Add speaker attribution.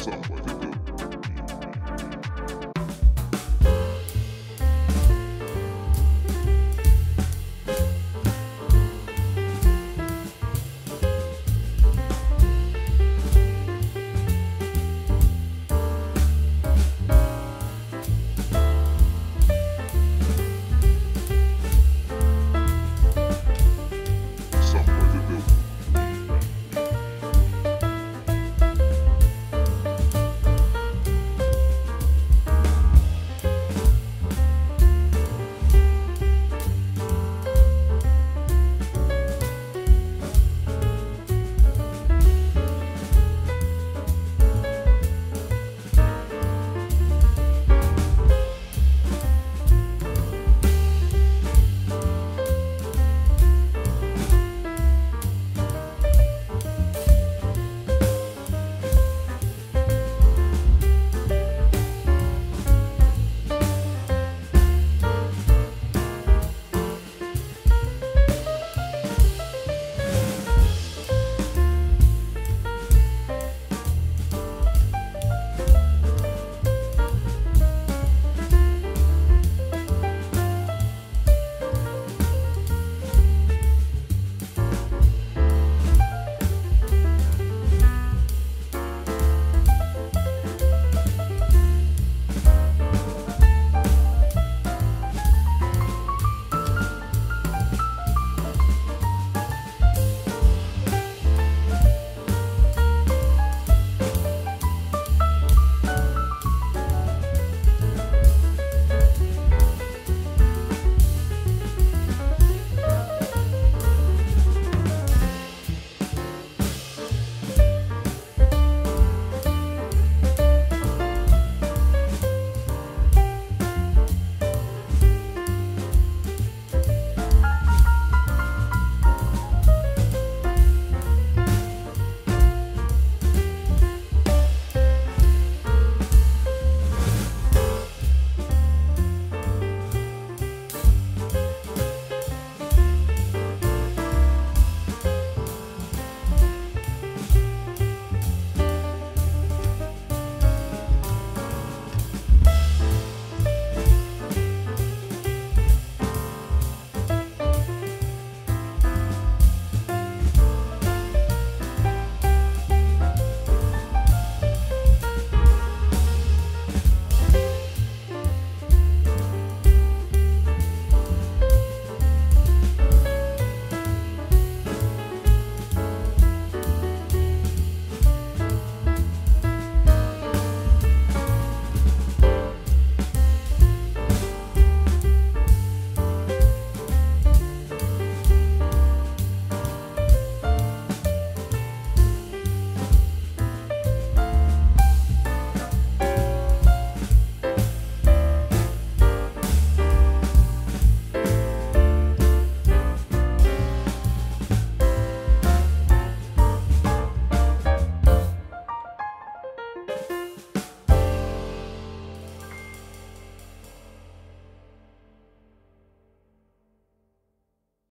Speaker 1: somebody